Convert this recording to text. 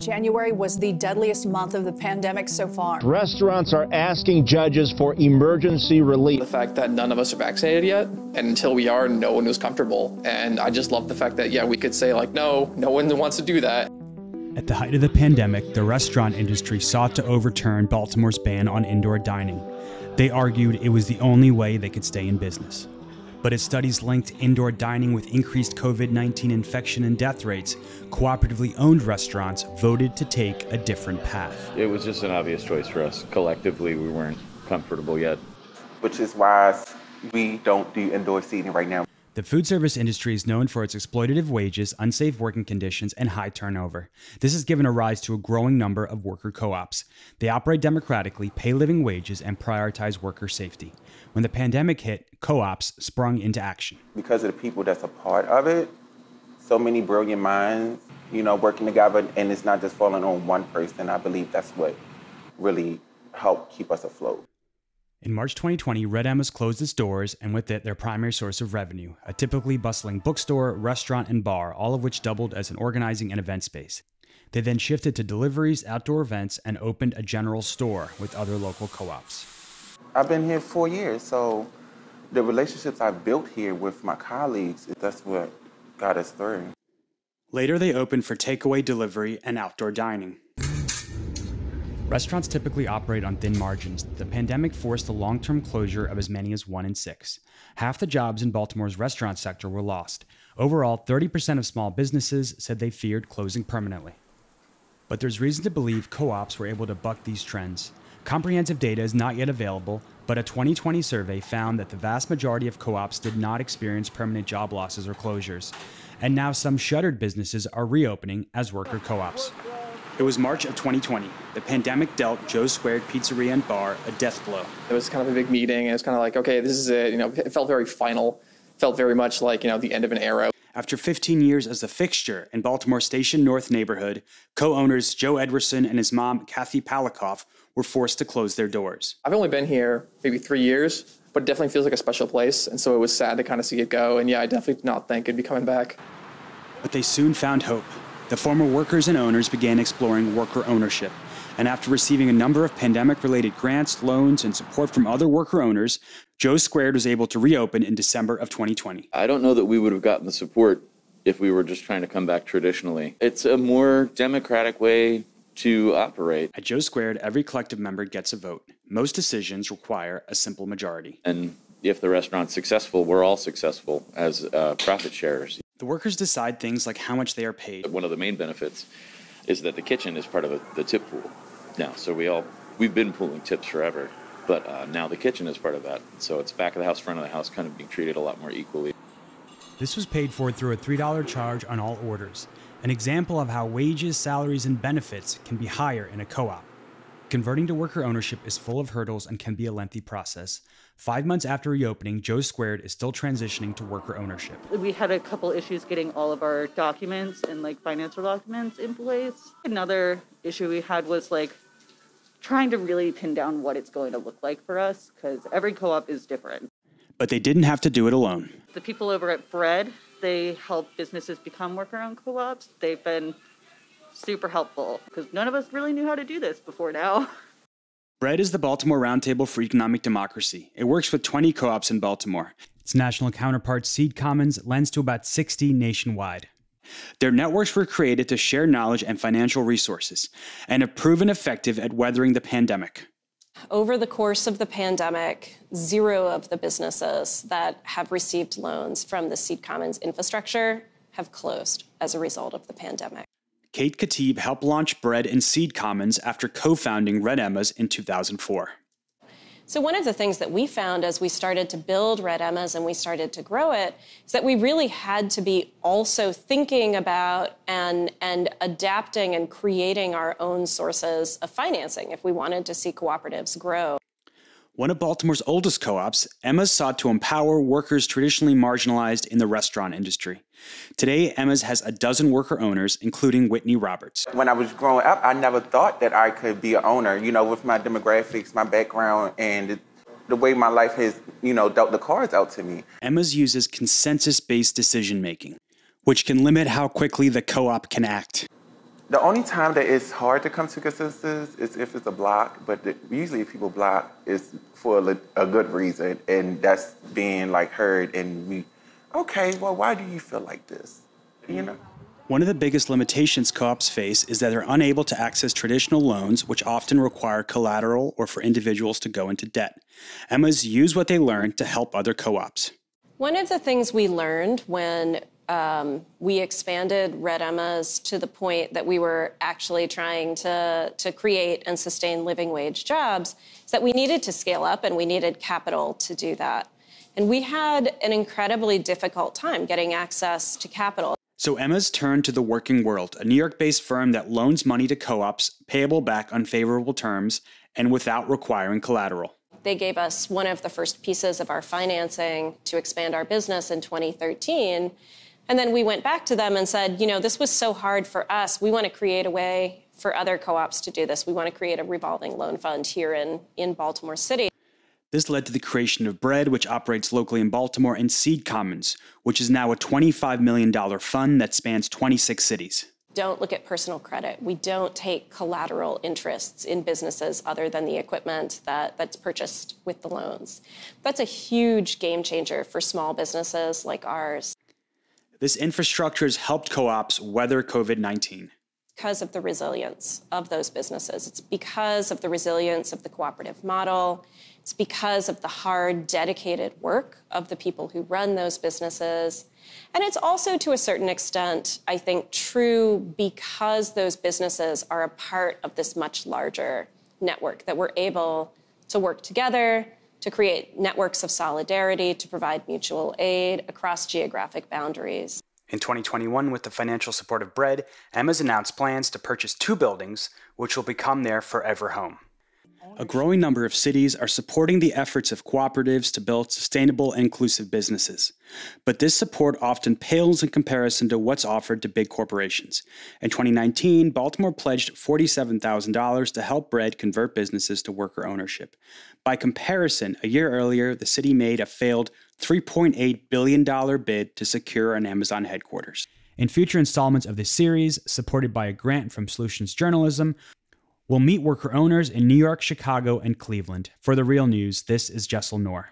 January was the deadliest month of the pandemic so far. Restaurants are asking judges for emergency relief. The fact that none of us are vaccinated yet, and until we are, no one was comfortable. And I just love the fact that, yeah, we could say, like, no, no one wants to do that. At the height of the pandemic, the restaurant industry sought to overturn Baltimore's ban on indoor dining. They argued it was the only way they could stay in business but as studies linked indoor dining with increased COVID 19 infection and death rates, cooperatively owned restaurants voted to take a different path. It was just an obvious choice for us. Collectively, we weren't comfortable yet. Which is why we don't do indoor seating right now. The food service industry is known for its exploitative wages, unsafe working conditions, and high turnover. This has given a rise to a growing number of worker co ops. They operate democratically, pay living wages, and prioritize worker safety. When the pandemic hit, co ops sprung into action. Because of the people that's a part of it, so many brilliant minds, you know, working together, and it's not just falling on one person. I believe that's what really helped keep us afloat. In March 2020, Red Emma's closed its doors and with it their primary source of revenue, a typically bustling bookstore, restaurant, and bar, all of which doubled as an organizing and event space. They then shifted to deliveries, outdoor events, and opened a general store with other local co ops. I've been here four years, so the relationships I've built here with my colleagues, that's what got us through. Later, they opened for takeaway delivery and outdoor dining. Restaurants typically operate on thin margins. The pandemic forced the long term closure of as many as one in six. Half the jobs in Baltimore's restaurant sector were lost. Overall, 30% of small businesses said they feared closing permanently. But there's reason to believe co ops were able to buck these trends. Comprehensive data is not yet available, but a 2020 survey found that the vast majority of co ops did not experience permanent job losses or closures. And now some shuttered businesses are reopening as worker co ops. It was March of 2020. The pandemic dealt Joe Squared Pizzeria and Bar a death blow. It was kind of a big meeting, and it was kind of like, okay, this is it. You know, it felt very final. Felt very much like you know the end of an era. After 15 years as a fixture in Baltimore Station North neighborhood, co-owners Joe Edwardson and his mom Kathy Palikoff were forced to close their doors. I've only been here maybe three years, but it definitely feels like a special place, and so it was sad to kind of see it go. And yeah, I definitely did not think it'd be coming back. But they soon found hope. The former workers and owners began exploring worker ownership. And after receiving a number of pandemic related grants, loans, and support from other worker owners, Joe Squared was able to reopen in December of 2020. I don't know that we would have gotten the support if we were just trying to come back traditionally. It's a more democratic way to operate. At Joe Squared, every collective member gets a vote. Most decisions require a simple majority. And if the restaurant's successful, we're all successful as uh, profit sharers. The workers decide things like how much they are paid. One of the main benefits is that the kitchen is part of the, the tip pool now. So we all we've been pooling tips forever, but uh, now the kitchen is part of that. So it's back of the house, front of the house, kind of being treated a lot more equally. This was paid for through a $3 charge on all orders, an example of how wages, salaries, and benefits can be higher in a co op. Converting to worker ownership is full of hurdles and can be a lengthy process. Five months after reopening, Joe Squared is still transitioning to worker ownership. We had a couple issues getting all of our documents and like financial documents in place. Another issue we had was like trying to really pin down what it's going to look like for us because every co op is different. But they didn't have to do it alone. The people over at Bread, they help businesses become worker owned co ops. They've been super helpful because none of us really knew how to do this before now. Bread is the Baltimore Roundtable for Economic Democracy. It works with 20 co ops in Baltimore. Its national counterpart, Seed Commons, lends to about 60 nationwide. Their networks were created to share knowledge and financial resources and have proven effective at weathering the pandemic. Over the course of the pandemic, zero of the businesses that have received loans from the Seed Commons infrastructure have closed as a result of the pandemic. Kate Khatib helped launch Bread and Seed Commons after co founding Red Emma's in 2004. So, one of the things that we found as we started to build Red Emma's and we started to grow it is that we really had to be also thinking about and, and adapting and creating our own sources of financing if we wanted to see cooperatives grow. One of Baltimore's oldest co ops, Emma's sought to empower workers traditionally marginalized in the restaurant industry. Today, Emma's has a dozen worker owners, including Whitney Roberts. When I was growing up, I never thought that I could be an owner, you know, with my demographics, my background, and the way my life has, you know, dealt the cards out to me. Emma's uses consensus based decision making, which can limit how quickly the co op can act. The only time that it's hard to come to consensus is if it's a block, but the, usually if people block is for a, a good reason, and that's being like heard. And we, okay, well, why do you feel like this? You know. One of the biggest limitations co ops face is that they're unable to access traditional loans, which often require collateral or for individuals to go into debt. Emma's use what they learned to help other co ops. One of the things we learned when um, we expanded Red Emma's to the point that we were actually trying to, to create and sustain living wage jobs is that we needed to scale up and we needed capital to do that. And we had an incredibly difficult time getting access to capital. So Emma's turned to the Working World, a New York based firm that loans money to co ops, payable back on favorable terms, and without requiring collateral. They gave us one of the first pieces of our financing to expand our business in 2013. And then we went back to them and said, you know, this was so hard for us. We want to create a way for other co ops to do this. We want to create a revolving loan fund here in, in Baltimore City. This led to the creation of Bread, which operates locally in Baltimore, and Seed Commons, which is now a $25 million fund that spans 26 cities. Don't look at personal credit. We don't take collateral interests in businesses other than the equipment that, that's purchased with the loans. That's a huge game changer for small businesses like ours. This infrastructure has helped co ops weather COVID 19 because of the resilience of those businesses. It's because of the resilience of the cooperative model. It's because of the hard, dedicated work of the people who run those businesses. And it's also, to a certain extent, I think, true because those businesses are a part of this much larger network that we're able to work together to create networks of solidarity, to provide mutual aid across geographic boundaries. In 2021, with the financial support of Bread, Emma's announced plans to purchase two buildings, which will become their forever home. A growing number of cities are supporting the efforts of cooperatives to build sustainable and inclusive businesses. But this support often pales in comparison to what's offered to big corporations. In 2019, Baltimore pledged $47,000 to help Bread convert businesses to worker ownership. By comparison, a year earlier, the city made a failed $3.8 billion bid to secure an Amazon headquarters. In future installments of this series, supported by a grant from Solutions Journalism, we'll meet worker owners in New York, Chicago, and Cleveland. For the real news, this is Jaisal Noor.